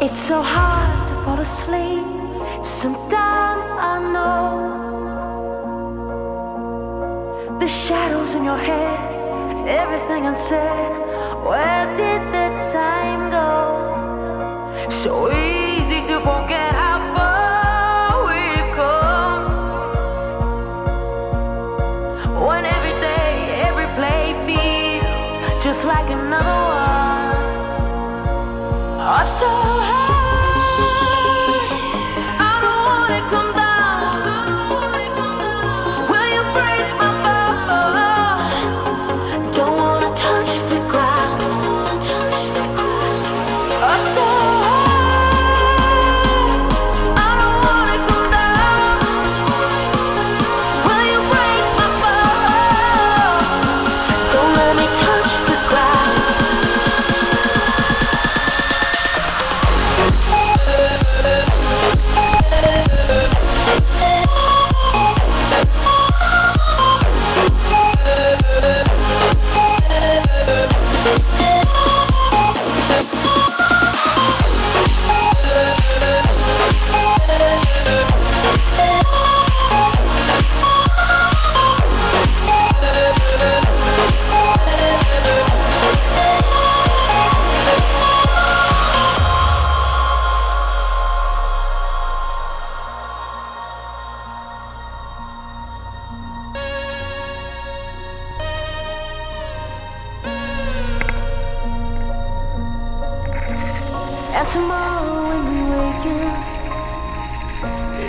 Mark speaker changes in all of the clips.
Speaker 1: It's so hard to fall asleep. Sometimes I know the shadows in your head, everything unsaid. Where did the time go? So easy to forget. Oh,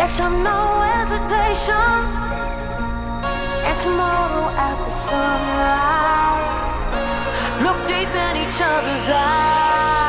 Speaker 1: show no hesitation. And tomorrow at the sunrise, look deep in each other's eyes.